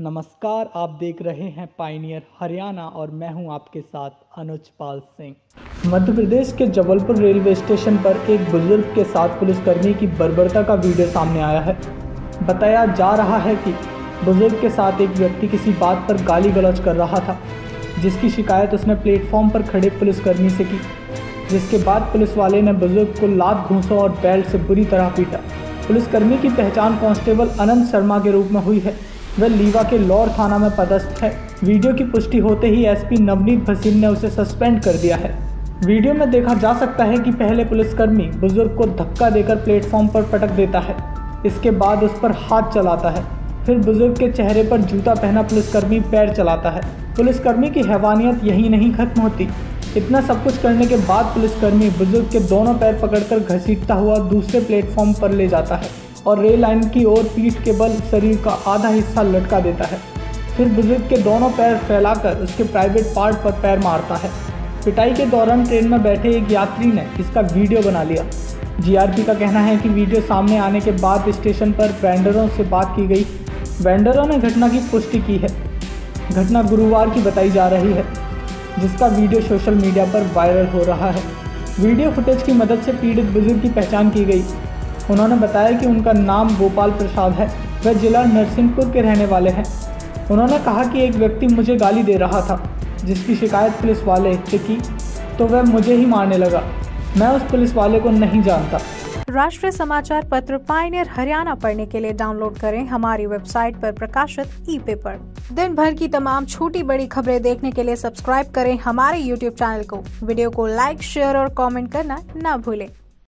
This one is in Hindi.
नमस्कार, आप देख रहे हैं पाइनियर हरियाणा और मैं हूँ आपके साथ अनुज पाल सिंह। मध्य प्रदेश के जबलपुर रेलवे स्टेशन पर एक बुज़ुर्ग के साथ पुलिसकर्मी की बर्बरता का वीडियो सामने आया है। बताया जा रहा है कि बुज़ुर्ग के साथ एक व्यक्ति किसी बात पर गाली गलौज कर रहा था, जिसकी शिकायत उसने प्लेटफॉर्म पर खड़े पुलिसकर्मी से की, जिसके बाद पुलिस वाले ने बुज़ुर्ग को लात, घूंसों और बेल्ट से बुरी तरह पीटा। पुलिसकर्मी की पहचान कांस्टेबल अनंत शर्मा के रूप में हुई है। वह लीवा के लौर थाना में पदस्थ है। वीडियो की पुष्टि होते ही एसपी नवनीत भसीन ने उसे सस्पेंड कर दिया है। वीडियो में देखा जा सकता है कि पहले पुलिसकर्मी बुज़ुर्ग को धक्का देकर प्लेटफॉर्म पर पटक देता है। इसके बाद उस पर हाथ चलाता है। फिर बुज़ुर्ग के चेहरे पर जूता पहना पुलिसकर्मी पैर चलाता है। पुलिसकर्मी की हैवानियत यही नहीं खत्म होती। इतना सब कुछ करने के बाद पुलिसकर्मी बुज़ुर्ग के दोनों पैर पकड़कर घसीटता हुआ दूसरे प्लेटफॉर्म पर ले जाता है। और रेल लाइन की ओर पीठ के बल शरीर का आधा हिस्सा लटका देता है। फिर बुज़ुर्ग के दोनों पैर फैलाकर उसके प्राइवेट पार्ट पर पैर मारता है। पिटाई के दौरान ट्रेन में बैठे एक यात्री ने इसका वीडियो बना लिया। जीआरपी का कहना है कि वीडियो सामने आने के बाद स्टेशन पर वेंडरों से बात की गई। वेंडरों ने घटना की पुष्टि की है। घटना गुरुवार की बताई जा रही है, जिसका वीडियो सोशल मीडिया पर वायरल हो रहा है। वीडियो फुटेज की मदद से पीड़ित बुज़ुर्ग की पहचान की गई। उन्होंने बताया कि उनका नाम गोपाल प्रसाद है। वह जिला नरसिंहपुर के रहने वाले हैं। उन्होंने कहा कि एक व्यक्ति मुझे गाली दे रहा था, जिसकी शिकायत पुलिस वाले से की तो वह मुझे ही मारने लगा। मैं उस पुलिस वाले को नहीं जानता। राष्ट्रीय समाचार पत्र पाइनियर हरियाणा पढ़ने के लिए डाउनलोड करें हमारी वेबसाइट पर प्रकाशित ई पेपर दिन भर की तमाम छोटी बड़ी खबरें देखने के लिए सब्सक्राइब करें हमारे यूट्यूब चैनल को। वीडियो को लाइक, शेयर और कमेंट करना न भूलें।